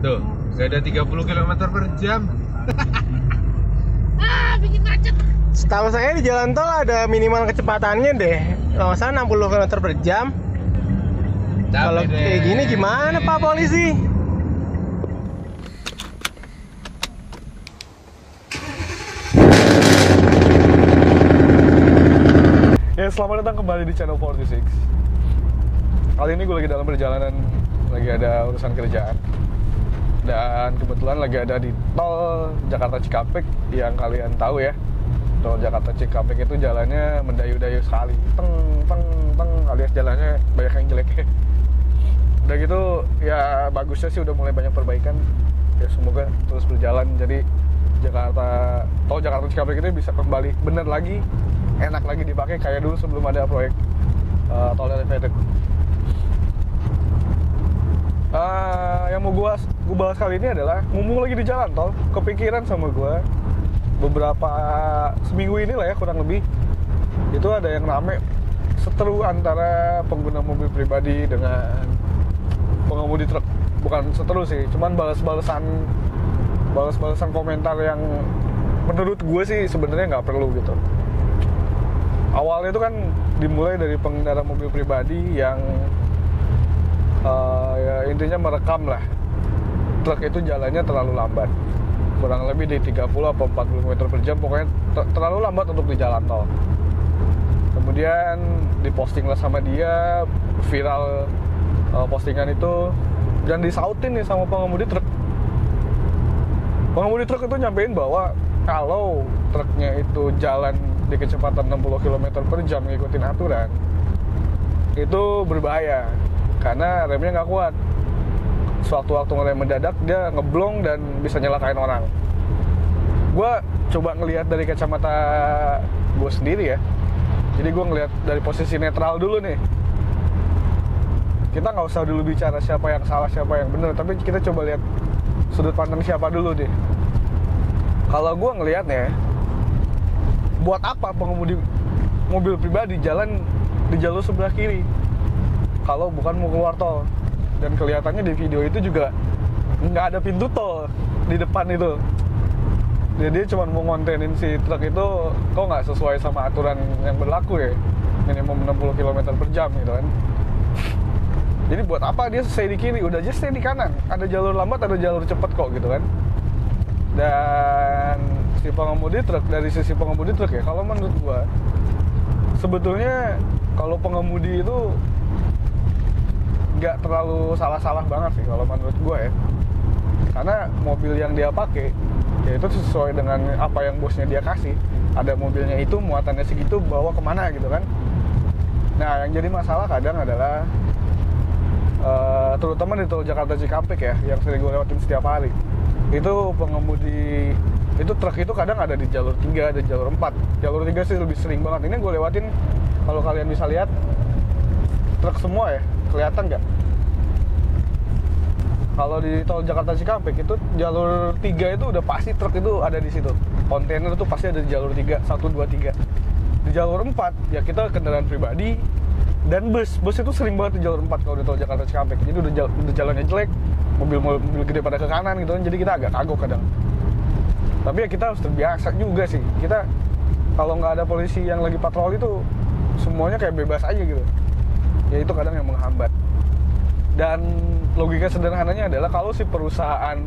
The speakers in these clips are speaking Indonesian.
Tuh, nggak ada 30 km per jam. Setahu saya di jalan tol ada minimal kecepatannya deh. Kalau salah 60 km per jam. Kalau kayak gini gimana Pak Polisi? Ya, selamat datang kembali di channel 46 Kali ini gue lagi dalam perjalanan Lagi ada urusan kerjaan Dan kebetulan lagi ada di tol Jakarta Cikampek Yang kalian tahu ya. Tol Jakarta Cikampek itu jalannya mendayu-dayu sekali. Teng, teng, teng Alias jalannya banyak yang jelek. Udah gitu ya bagusnya sih udah mulai banyak perbaikan. Ya semoga terus berjalan. Jadi Jakarta Tol Jakarta Cikampek ini bisa kembali bener lagi enak lagi dipakai kayak dulu sebelum ada proyek uh, tol elevated. Uh, yang mau gua gua bahas kali ini adalah mumpung lagi di jalan tol, kepikiran sama gua beberapa seminggu ini lah ya kurang lebih. Itu ada yang rame seteru antara pengguna mobil pribadi dengan pengemudi truk. Bukan seteru sih cuman balas-balasan balas-balasan komentar yang menurut gue sih sebenarnya nggak perlu gitu. Awalnya itu kan dimulai dari pengendara mobil pribadi yang eh, ya intinya merekam lah truk itu jalannya terlalu lambat. Kurang lebih di 30 atau 40 km per jam pokoknya ter- terlalu lambat untuk di jalan tol. Kemudian diposting lah sama dia viral eh, postingan itu dan disautin nih sama pengemudi truk. Pengemudi truk itu nyampein bahwa kalau truknya itu jalan di kecepatan 60 km per jam ngikutin aturan itu berbahaya karena remnya nggak kuat sewaktu-waktu ngerem mendadak dia ngeblong dan bisa nyelakain orang. Gue coba ngelihat dari kacamata gue sendiri ya. Jadi gue ngelihat dari posisi netral dulu nih. Kita nggak usah dulu bicara siapa yang salah siapa yang benar tapi kita coba lihat sudut pandang siapa dulu deh. Kalau gue ngelihatnya buat apa pengemudi mobil pribadi jalan di jalur sebelah kiri? Kalau bukan mau keluar tol dan kelihatannya di video itu juga nggak ada pintu tol di depan itu. Jadi dia cuma mau ngontenin si truk itu kok nggak sesuai sama aturan yang berlaku ya? Minimum 60 km per jam gitu kan. Jadi buat apa dia stay di kiri? Udah aja stay di kanan. Ada jalur lambat ada jalur cepat kok gitu kan. Dan si pengemudi truk dari sisi pengemudi truk ya kalau menurut gua sebetulnya kalau pengemudi itu nggak terlalu salah-salah banget sih kalau menurut gua ya. Karena mobil yang dia pakai ya itu sesuai dengan apa yang bosnya dia kasih. Ada mobilnya itu muatannya segitu bawa ke mana gitu kan. Nah yang jadi masalah kadang adalah eh, terutama di tol Jakarta Cikampek ya yang sering gue lewatin setiap hari. Itu pengemudi itu truk itu kadang ada di jalur 3 ada jalur 4 jalur 3 sih lebih sering banget. Ini gue lewatin kalau kalian bisa lihat truk semua ya kelihatan nggak kalau di tol Jakarta Cikampek itu jalur 3 itu udah pasti truk itu ada di situ. Kontainer itu pasti ada di jalur 3 1 2 3 di jalur 4 ya kita kendaraan pribadi dan bus. Bus itu sering banget di jalur 4 kalau di tol Jakarta Cikampek. Jadi udah, jal- udah jalannya jelek mobil mobil gede pada ke kanan gitu kan. Jadi kita agak kagok kadang. Tapi ya kita harus terbiasa juga sih. Kita kalau nggak ada polisi yang lagi patroli itu semuanya kayak bebas aja gitu. Ya itu kadang yang menghambat dan logika sederhananya adalah kalau si perusahaan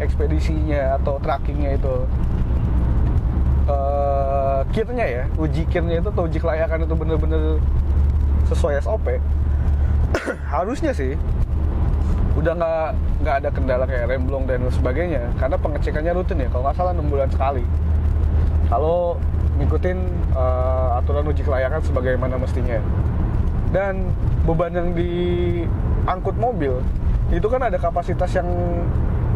ekspedisinya atau trackingnya itu eh kitnya ya uji kirnya itu atau uji kelayakan itu bener-bener sesuai SOP harusnya sih udah nggak nggak ada kendala kayak remblong dan sebagainya. Karena pengecekannya rutin ya kalau nggak salah enam bulan sekali. Kalau ngikutin eh, aturan uji kelayakan sebagaimana mestinya. Dan beban yang diangkut mobil itu kan ada kapasitas yang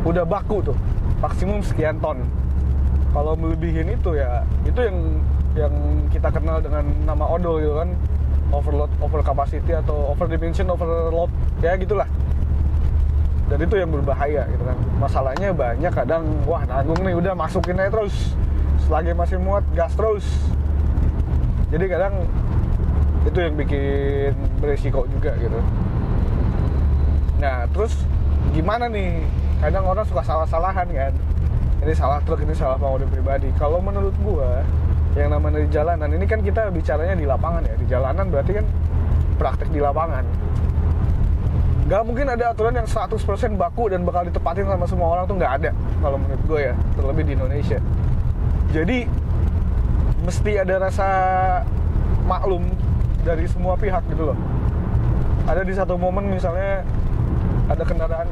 udah baku tuh. Maksimum sekian ton. Kalau melebihin itu ya itu yang yang kita kenal dengan nama odol gitu kan. Overload over capacity atau over dimension overload. Ya gitulah. Dan itu yang berbahaya gitu kan. Masalahnya banyak kadang wah nanggung nih udah masukin aja terus. Selagi masih muat gas terus. Jadi kadang itu yang bikin beresiko juga gitu nah terus gimana nih? Kadang orang suka salah-salahan kan? Ini salah truk ini salah pengemudi pribadi. Kalau menurut gua yang namanya di jalanan ini kan kita bicaranya di lapangan ya. Di jalanan berarti kan praktek di lapangan. Nggak mungkin ada aturan yang 100% baku dan bakal ditepatin sama semua orang tuh nggak ada kalau menurut gue ya. Terlebih di Indonesia. Jadi mesti ada rasa maklum dari semua pihak gitu loh. Ada di satu momen misalnya ada kendaraan.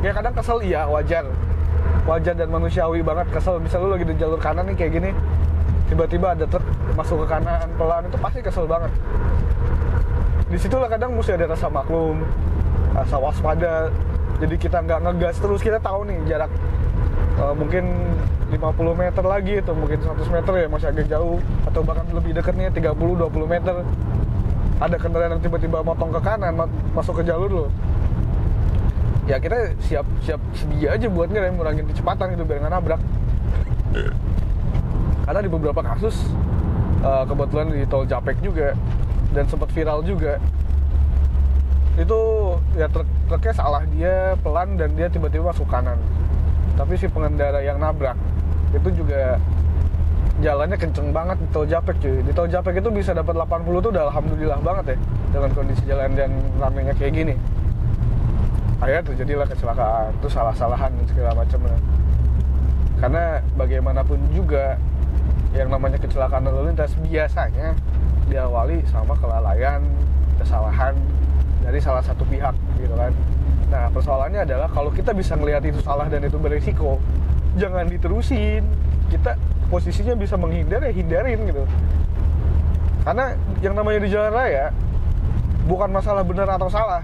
Ya kadang kesel iya wajar. Wajar dan manusiawi banget kesel. Misal lu lagi di jalur kanan nih kayak gini tiba-tiba ada truk masuk ke kanan pelan itu pasti kesel banget. Di situlah kadang mesti ada rasa maklum rasa waspada. Jadi kita nggak ngegas terus. Kita tahu nih jarak uh, mungkin 50 meter lagi atau mungkin 100 meter ya masih agak jauh. Atau bahkan lebih dekatnya 30-20 meter. Ada kendaraan yang tiba-tiba motong ke kanan ma- masuk ke jalur lo ya kita siap siap sedia aja buat ngerem ngurangin kecepatan gitu biar nggak nabrak. Karena di beberapa kasus uh, kebetulan di tol Japek juga dan sempat viral juga. Itu ya truk truknya salah dia pelan dan dia tiba-tiba masuk kanan. Tapi si pengendara yang nabrak itu juga jalannya kenceng banget di tol Japek cuy. Di tol Japek itu bisa dapat 80 tuh udah alhamdulillah banget ya dengan kondisi jalan dan ramenya kayak gini akhirnya terjadilah kecelakaan itu salah-salahan dan segala macam lah karena bagaimanapun juga yang namanya kecelakaan lalu lintas biasanya diawali sama kelalaian kesalahan dari salah satu pihak gitu kan. Nah persoalannya adalah kalau kita bisa melihat itu salah dan itu beresiko jangan diterusin. Kita posisinya bisa menghindar ya hindarin gitu. Karena yang namanya di jalan raya bukan masalah benar atau salah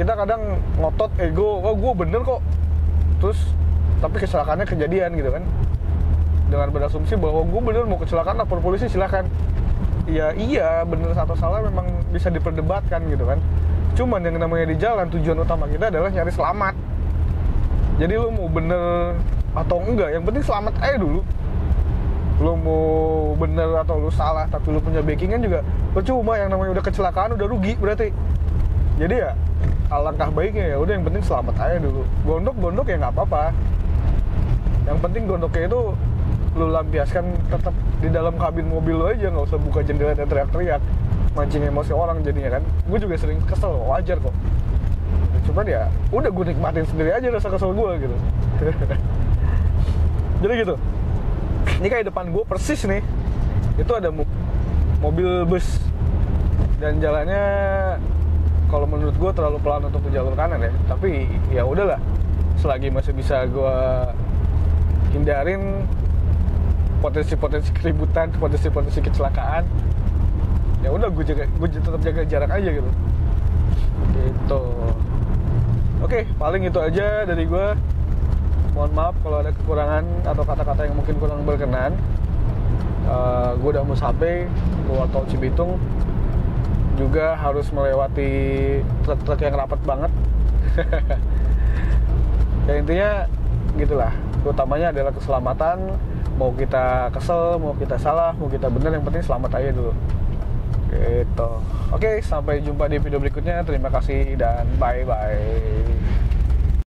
kita kadang ngotot ego oh gue bener kok. Terus tapi kecelakaannya kejadian gitu kan. Dengan berasumsi bahwa gue bener mau kecelakaan lapor polisi silahkan ya iya bener atau salah memang bisa diperdebatkan gitu kan. Cuman yang namanya di jalan tujuan utama kita adalah nyari selamat. Jadi lu mau bener atau enggak yang penting selamat aja dulu. Lu mau bener atau lu salah tapi lu punya backingan juga percuma. Yang namanya udah kecelakaan udah rugi berarti jadi ya alangkah baiknya ya udah yang penting selamat aja dulu. Gondok gondok ya nggak apa-apa. Yang penting gondoknya itu lu lampiaskan tetap di dalam kabin mobil lu aja nggak usah buka jendela dan teriak-teriak. Mancing emosi orang jadinya kan. Gue juga sering kesel wajar kok. Cuman ya udah gue nikmatin sendiri aja rasa kesel gue gitu. Jadi gitu. Ini kayak depan gue persis nih. Itu ada mo- mobil bus. Dan jalannya kalau menurut gue terlalu pelan untuk ke jalur kanan ya. Tapi ya udahlah. Selagi masih bisa gue hindarin potensi-potensi keributan potensi-potensi kecelakaan ya udah gue jaga gue tetap jaga jarak aja gitu. Gitu. Oke paling itu aja dari gue mohon maaf kalau ada kekurangan atau kata-kata yang mungkin kurang berkenan. Eh, gue udah mau sampai keluar tol Cibitung juga harus melewati truk-truk yang rapat banget. Ya intinya gitulah. Utamanya adalah keselamatan. Mau kita kesel mau kita salah mau kita bener yang penting selamat aja dulu. Gitu. Oke sampai jumpa di video berikutnya. Terima kasih dan bye bye